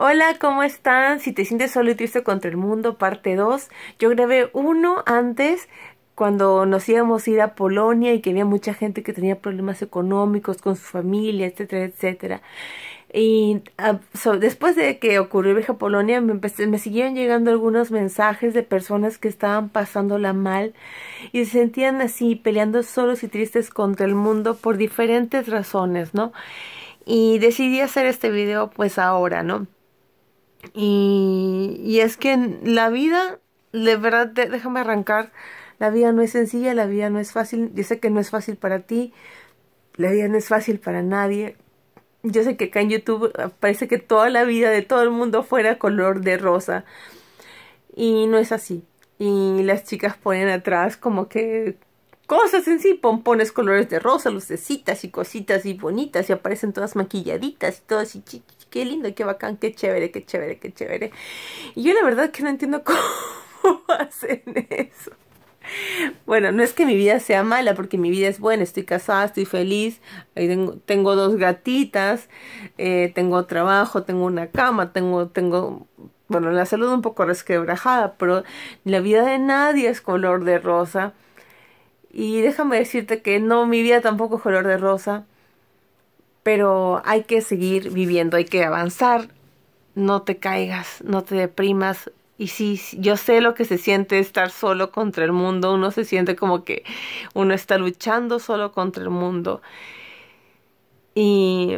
Hola, ¿cómo están? Si te sientes solo y triste contra el mundo, parte 2. Yo grabé uno antes cuando nos íbamos a ir a Polonia y que había mucha gente que tenía problemas económicos con su familia, etcétera, etcétera. Y ah, después de que ocurrió el viaje a Polonia, me, me siguieron llegando algunos mensajes de personas que estaban pasándola mal y se sentían así, peleando solos y tristes contra el mundo por diferentes razones, ¿no? Y decidí hacer este video pues ahora, ¿no? Y, y es que la vida, de verdad, déjame arrancar, la vida no es sencilla, la vida no es fácil, yo sé que no es fácil para ti, la vida no es fácil para nadie. Yo sé que acá en YouTube parece que toda la vida de todo el mundo fuera color de rosa. Y no es así. Y las chicas ponen atrás como que cosas en sí, pompones colores de rosa, lucecitas y cositas y bonitas y aparecen todas maquilladitas y todas y qué lindo, qué bacán, qué chévere, qué chévere, qué chévere. Y yo la verdad que no entiendo cómo hacen eso. Bueno, no es que mi vida sea mala, porque mi vida es buena, estoy casada, estoy feliz, tengo, tengo dos gatitas, eh, tengo trabajo, tengo una cama, tengo, tengo, bueno, la salud un poco resquebrajada, pero la vida de nadie es color de rosa. Y déjame decirte que no, mi vida tampoco es color de rosa pero hay que seguir viviendo, hay que avanzar, no te caigas, no te deprimas. Y sí, yo sé lo que se siente estar solo contra el mundo, uno se siente como que uno está luchando solo contra el mundo. Y,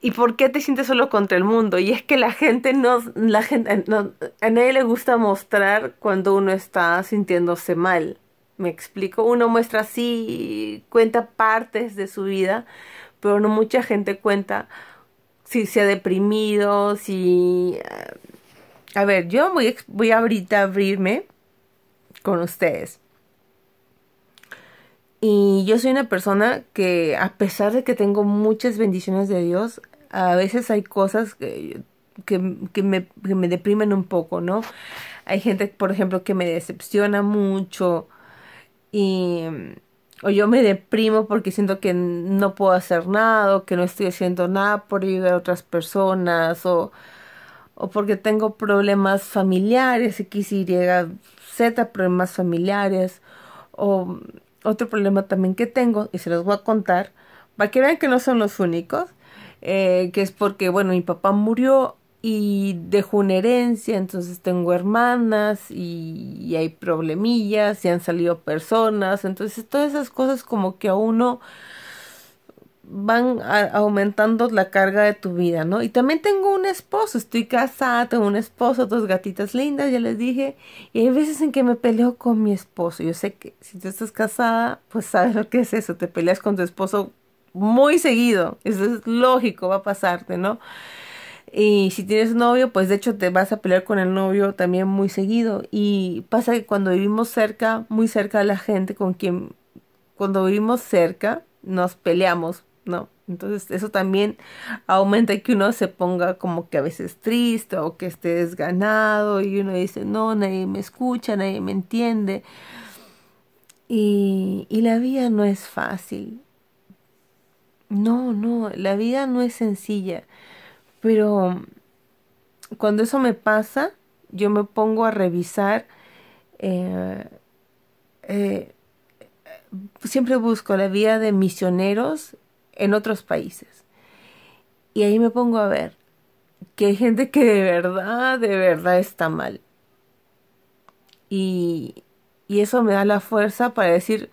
¿Y por qué te sientes solo contra el mundo? Y es que la gente no, la gente, no, a nadie le gusta mostrar cuando uno está sintiéndose mal. Me explico, uno muestra así, cuenta partes de su vida, pero no mucha gente cuenta si se ha deprimido, si... Eh, a ver, yo voy, voy ahorita a abrirme con ustedes. Y yo soy una persona que a pesar de que tengo muchas bendiciones de Dios, a veces hay cosas que, que, que, me, que me deprimen un poco, ¿no? Hay gente, por ejemplo, que me decepciona mucho y o yo me deprimo porque siento que no puedo hacer nada, que no estoy haciendo nada por ayudar a otras personas, o, o porque tengo problemas familiares, X, Y, Z, problemas familiares, o otro problema también que tengo, y se los voy a contar, para que vean que no son los únicos, eh, que es porque, bueno, mi papá murió y dejo una herencia, entonces tengo hermanas y, hay problemillas y han salido personas, entonces todas esas cosas como que a uno van aumentando la carga de tu vida, ¿no? Y también tengo un esposo, estoy casada, tengo un esposo, dos gatitas lindas, ya les dije, y hay veces en que me peleo con mi esposo. Yo sé que si tú estás casada, pues sabes lo que es eso, te peleas con tu esposo muy seguido, eso es lógico, va a pasarte, ¿no? Y si tienes novio, pues de hecho te vas a pelear con el novio también muy seguido. Y pasa que cuando vivimos cerca, muy cerca de la gente con quien, cuando vivimos cerca, nos peleamos, ¿no? Entonces eso también aumenta que uno se ponga como que a veces triste o que esté desganado y uno dice, no, nadie me escucha, nadie me entiende. Y, y la vida no es fácil. No, no, la vida no es sencilla. Pero cuando eso me pasa, yo me pongo a revisar. Eh, eh, siempre busco la vida de misioneros en otros países. Y ahí me pongo a ver que hay gente que de verdad, de verdad está mal. Y, y eso me da la fuerza para decir,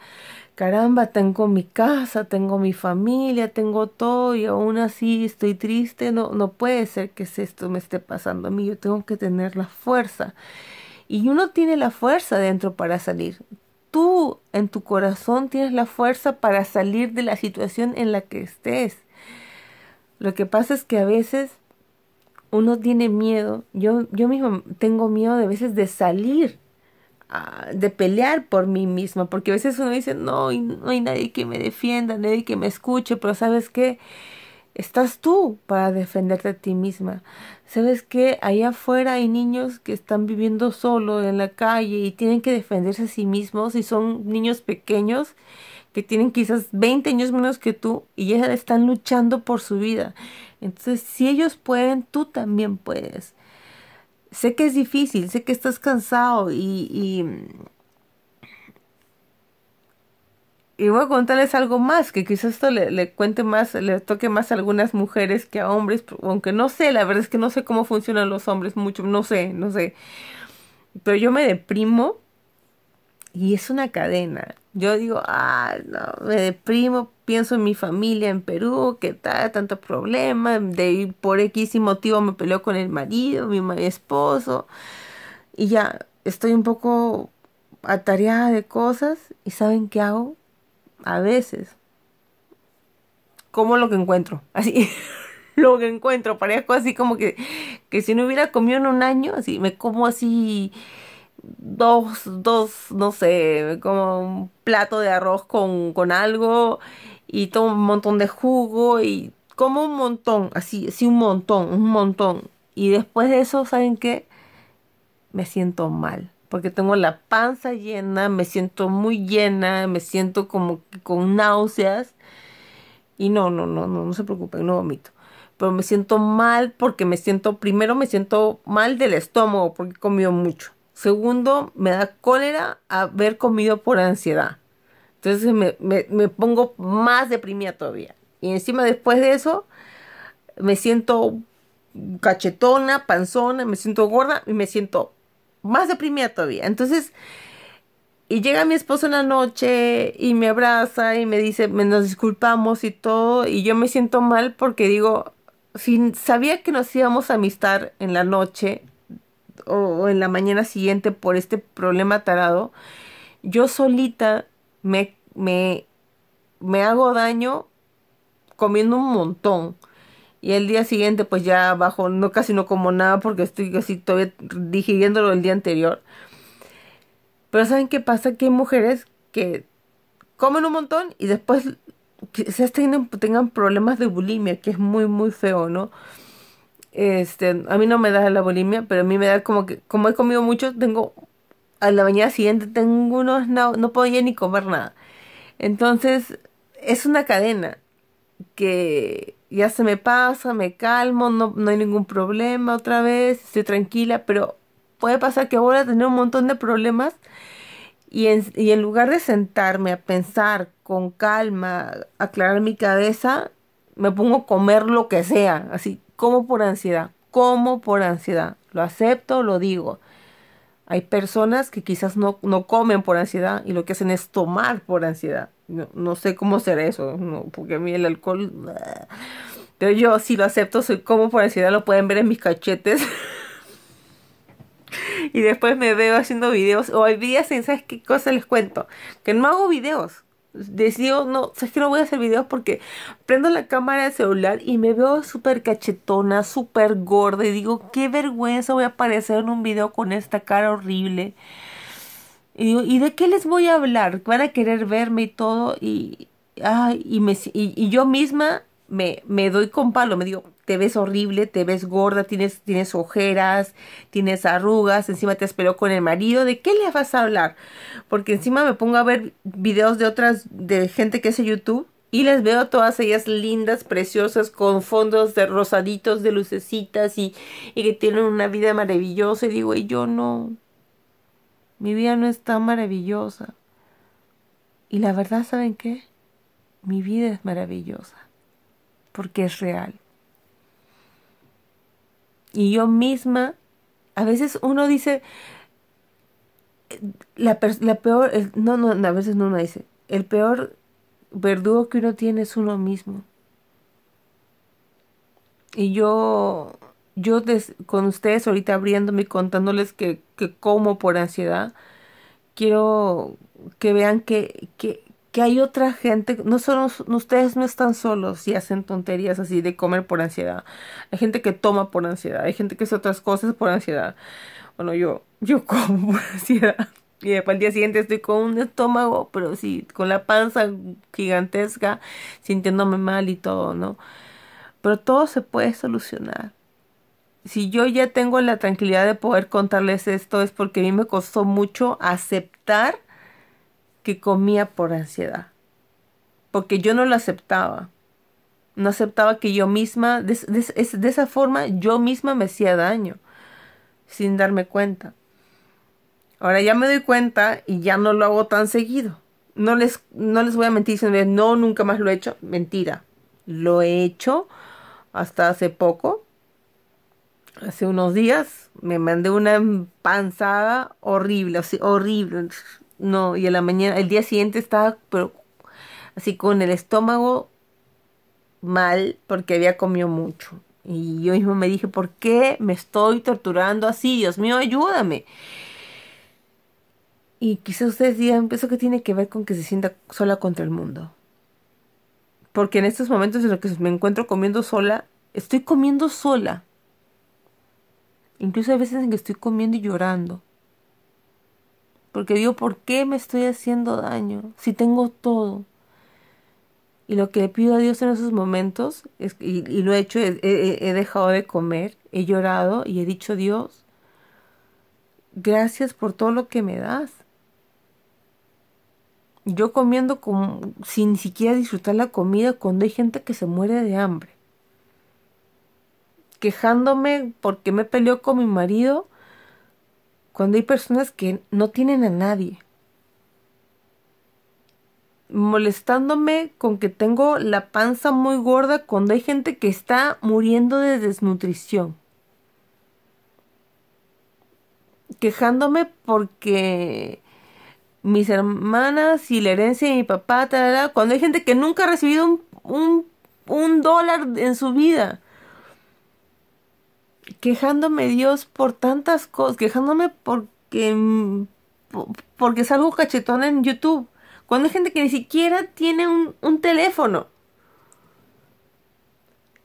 caramba, tengo mi casa, tengo mi familia, tengo todo y aún así estoy triste, no, no puede ser que esto me esté pasando a mí, yo tengo que tener la fuerza. Y uno tiene la fuerza dentro para salir. Tú en tu corazón tienes la fuerza para salir de la situación en la que estés. Lo que pasa es que a veces uno tiene miedo, yo, yo mismo tengo miedo de veces de salir de pelear por mí misma, porque a veces uno dice, no, no hay nadie que me defienda, nadie que me escuche, pero sabes qué, estás tú para defenderte a ti misma. ¿Sabes que Allá afuera hay niños que están viviendo solo en la calle y tienen que defenderse a sí mismos y son niños pequeños que tienen quizás 20 años menos que tú y ya están luchando por su vida. Entonces, si ellos pueden, tú también puedes. Sé que es difícil, sé que estás cansado y, y, y voy a contarles algo más, que quizás esto le, le, cuente más, le toque más a algunas mujeres que a hombres, aunque no sé, la verdad es que no sé cómo funcionan los hombres mucho, no sé, no sé. Pero yo me deprimo y es una cadena. Yo digo, ah, no, me deprimo, pienso en mi familia en Perú, que está tanto problema, de por X motivo me peleo con el marido, mi, mi esposo, y ya estoy un poco atareada de cosas, y ¿saben qué hago? A veces, como lo que encuentro, así, lo que encuentro, parezco así como que, que si no hubiera comido en un año, así, me como así dos, dos, no sé, como un plato de arroz con, con algo y tomo un montón de jugo y como un montón, así, así un montón, un montón. Y después de eso, ¿saben qué? Me siento mal, porque tengo la panza llena, me siento muy llena, me siento como con náuseas. Y no, no, no, no, no se preocupen, no vomito. Pero me siento mal porque me siento, primero me siento mal del estómago porque he comido mucho. Segundo, me da cólera haber comido por ansiedad. Entonces me, me, pongo más deprimida todavía. Y encima después de eso, me siento cachetona, panzona, me siento gorda y me siento más deprimida todavía. Entonces, y llega mi esposo en la noche y me abraza y me dice, nos disculpamos y todo, y yo me siento mal porque digo, si sabía que nos íbamos a amistar en la noche, o en la mañana siguiente por este problema tarado, yo solita me, me, me hago daño comiendo un montón. Y el día siguiente pues ya bajo, no casi no como nada porque estoy casi todavía digiriéndolo el día anterior. Pero ¿saben qué pasa? Que hay mujeres que comen un montón y después quizás tengan, tengan problemas de bulimia, que es muy muy feo, ¿no? Este, a mí no me da la bulimia, pero a mí me da como que, como he comido mucho, tengo, a la mañana siguiente tengo unos, no, no puedo ni comer nada. Entonces, es una cadena que ya se me pasa, me calmo, no, no hay ningún problema otra vez, estoy tranquila, pero puede pasar que voy a tener un montón de problemas y en, y en lugar de sentarme a pensar con calma, aclarar mi cabeza, me pongo a comer lo que sea, así como por ansiedad, como por ansiedad. Lo acepto, lo digo. Hay personas que quizás no, no comen por ansiedad y lo que hacen es tomar por ansiedad. No, sé cómo ser eso, porque a mí el alcohol... Pero yo sí lo acepto, soy como por ansiedad, lo pueden ver en mis cachetes. y después me veo haciendo videos. O hay días ¿sabes qué cosa les cuento? Que no hago videos decido, no, sabes que no voy a hacer videos porque prendo la cámara del celular y me veo súper cachetona, súper gorda y digo, qué vergüenza voy a aparecer en un video con esta cara horrible. Y digo, ¿y de qué les voy a hablar? Van a querer verme y todo y, ay, y, me, y yo misma me, me doy con palo, me digo, te ves horrible, te ves gorda, tienes, tienes ojeras, tienes arrugas, encima te esperó con el marido, ¿de qué le vas a hablar? Porque encima me pongo a ver videos de otras, de gente que hace YouTube y les veo todas ellas lindas, preciosas, con fondos de rosaditos, de lucecitas y, y que tienen una vida maravillosa y digo, y yo no, mi vida no es tan maravillosa. Y la verdad, ¿saben qué? Mi vida es maravillosa porque es real. Y yo misma, a veces uno dice, la, peor, no, no, a veces no uno dice, el peor verdugo que uno tiene es uno mismo. Y yo, yo con ustedes ahorita abriéndome y contándoles que, que como por ansiedad, quiero que vean que, que, hay otra gente, no solo ustedes no están solos y hacen tonterías así de comer por ansiedad. Hay gente que toma por ansiedad, hay gente que hace otras cosas por ansiedad. Bueno, yo, yo como por ansiedad. Y después al día siguiente estoy con un estómago, pero sí, con la panza gigantesca, sintiéndome mal y todo, ¿no? Pero todo se puede solucionar. Si yo ya tengo la tranquilidad de poder contarles esto es porque a mí me costó mucho aceptar comía por ansiedad. Porque yo no lo aceptaba. No aceptaba que yo misma, de, de esa forma, yo misma me hacía daño sin darme cuenta. Ahora ya me doy cuenta y ya no lo hago tan seguido. No les, no les voy a mentir diciendo, no, nunca más lo he hecho. Mentira. Lo he hecho hasta hace poco. Hace unos días me mandé una panzada horrible, así, horrible. No, y a la mañana, el día siguiente estaba pero, así con el estómago mal porque había comido mucho. Y yo mismo me dije, ¿por qué me estoy torturando así? Dios mío, ayúdame. Y quizás ustedes digan, ¿eso que tiene que ver con que se sienta sola contra el mundo? Porque en estos momentos en los que me encuentro comiendo sola, estoy comiendo sola. Incluso hay veces en que estoy comiendo y llorando. Porque digo, ¿por qué me estoy haciendo daño si tengo todo? Y lo que le pido a Dios en esos momentos, es, y, lo he hecho, he dejado de comer, he llorado y he dicho, Dios, gracias por todo lo que me das yo comiendo sin ni siquiera disfrutar la comida cuando hay gente que se muere de hambre. Quejándome porque me peleó con mi marido cuando hay personas que no tienen a nadie. Molestándome con que tengo la panza muy gorda cuando hay gente que está muriendo de desnutrición. Quejándome porque mis hermanas y la herencia de mi papá, cuando hay gente que nunca ha recibido un, dólar en su vida. Quejándome Dios por tantas cosas, quejándome porque, porque salgo cachetón en YouTube. Cuando hay gente que ni siquiera tiene un, teléfono.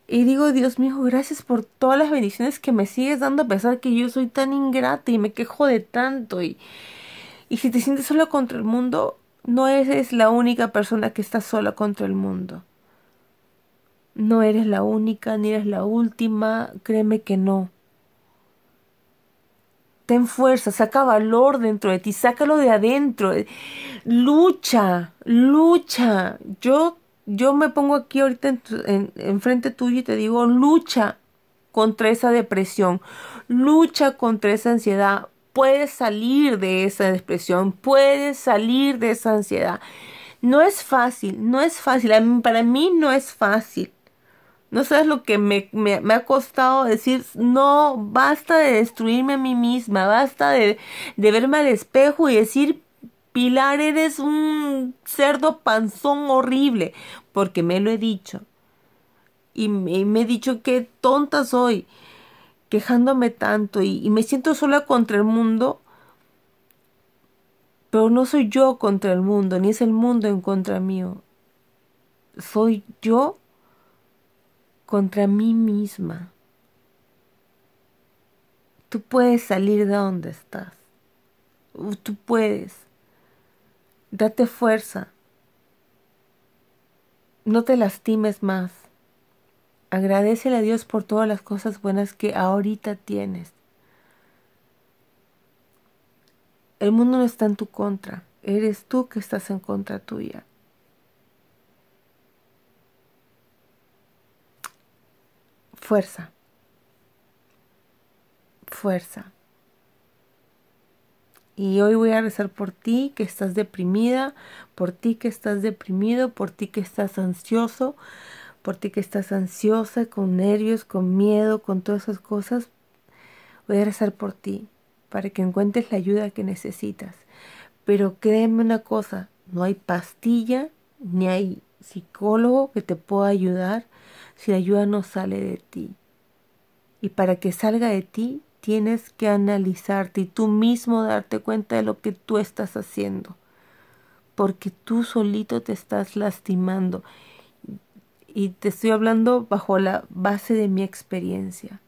Y digo, Dios mío, gracias por todas las bendiciones que me sigues dando a pesar que yo soy tan ingrata y me quejo de tanto y, y si te sientes sola contra el mundo, no eres la única persona que está sola contra el mundo. No eres la única ni eres la última, créeme que no. Ten fuerza, saca valor dentro de ti, sácalo de adentro. Lucha, lucha. Yo, yo me pongo aquí ahorita en, en, frente tuyo y te digo, lucha contra esa depresión, lucha contra esa ansiedad, puedes salir de esa depresión, puedes salir de esa ansiedad. No es fácil, no es fácil, para mí no es fácil. No sabes lo que me, ha costado decir, no, basta de destruirme a mí misma, basta de, verme al espejo y decir, Pilar, eres un cerdo panzón horrible, porque me lo he dicho. Y me, y me he dicho que tonta soy quejándome tanto y, me siento sola contra el mundo, pero no soy yo contra el mundo, ni es el mundo en contra mío. Soy yo contra mí misma. Tú puedes salir de donde estás. Tú puedes. Date fuerza. No te lastimes más. Agradecele a Dios por todas las cosas buenas que ahorita tienes. El mundo no está en tu contra, eres tú que estás en contra tuya. Fuerza. Fuerza. Y hoy voy a rezar por ti que estás deprimida, por ti que estás deprimido, por ti que estás ansioso, por ti que estás ansiosa, con nervios, con miedo, con todas esas cosas, voy a rezar por ti para que encuentres la ayuda que necesitas. Pero créeme una cosa, no hay pastilla ni hay psicólogo que te pueda ayudar si la ayuda no sale de ti. Y para que salga de ti, tienes que analizarte y tú mismo darte cuenta de lo que tú estás haciendo. Porque tú solito te estás lastimando y te estoy hablando bajo la base de mi experiencia.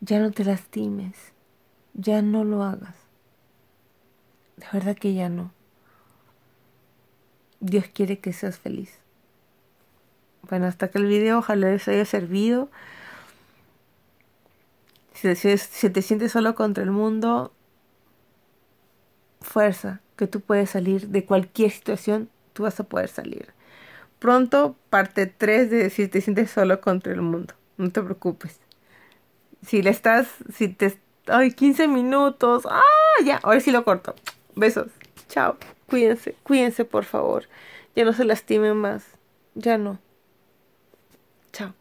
Ya no te lastimes, ya no lo hagas. De verdad que ya no. Dios quiere que seas feliz. Bueno, hasta que el video ojalá les haya servido. Si, si te sientes solo contra el mundo, fuerza, que tú puedes salir de cualquier situación, tú vas a poder salir. Pronto, parte 3 de si te sientes solo contra el mundo. No te preocupes. Si le estás, si te... Ay, 15 minutos. Ah, ya, ahora sí lo corto. Besos. Chao. Cuídense, cuídense por favor. Ya no se lastimen más. Ya no. Chao.